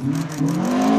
Música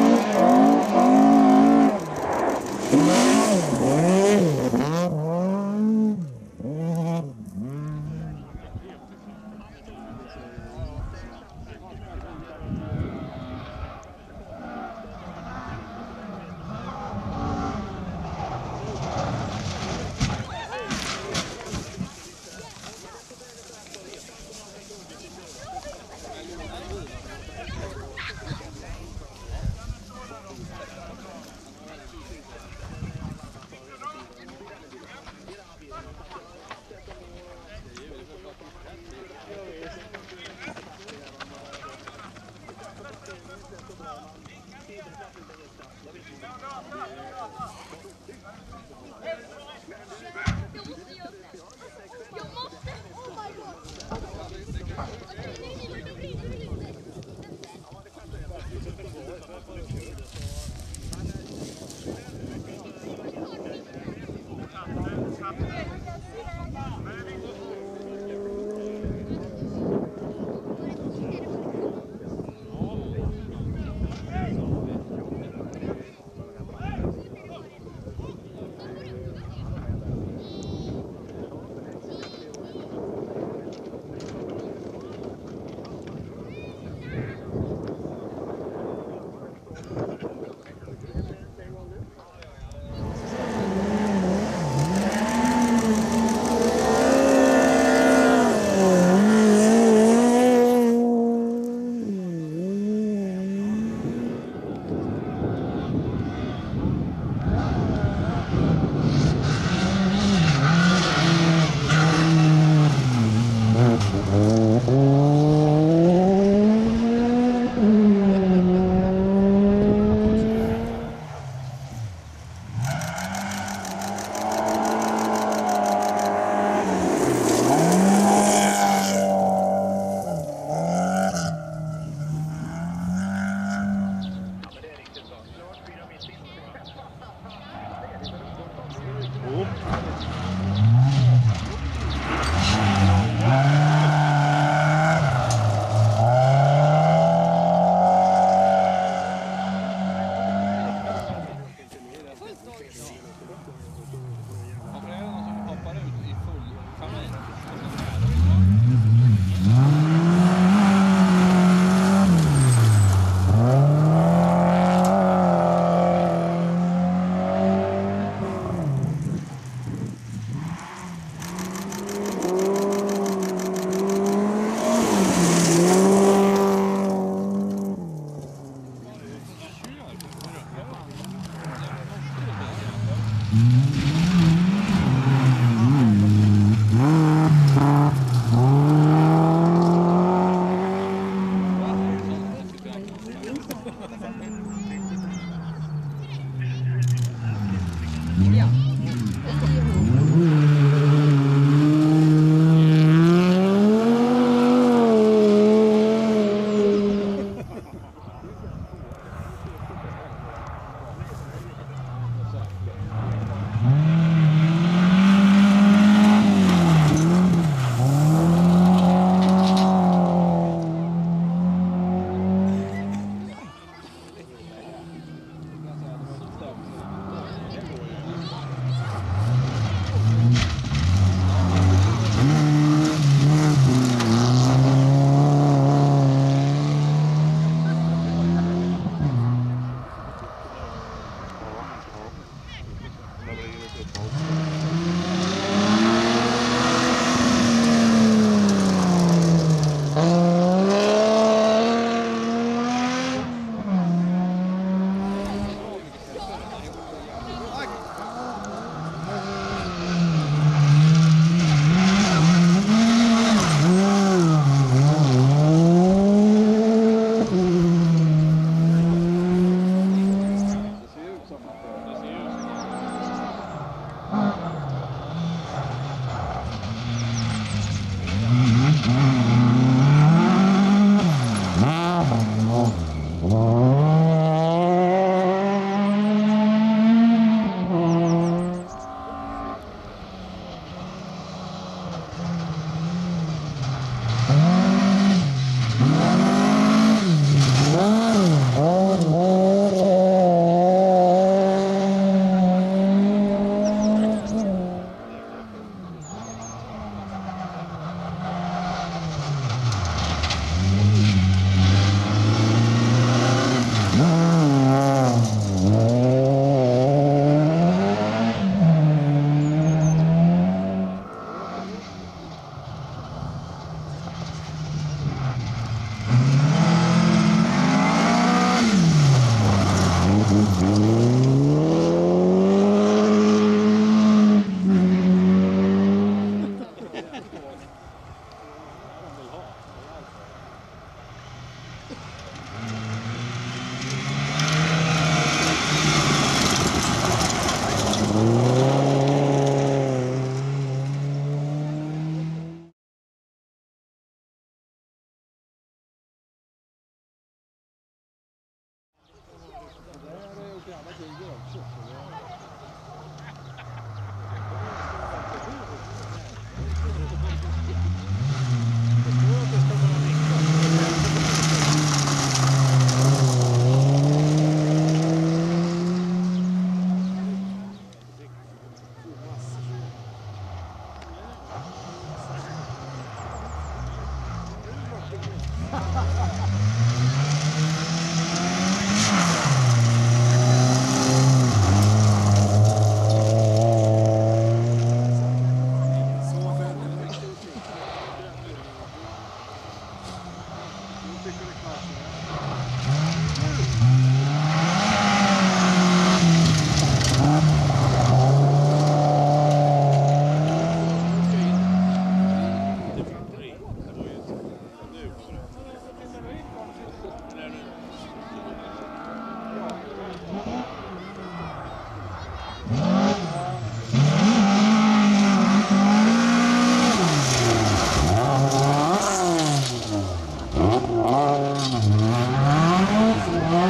Mm-hmm.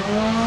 Música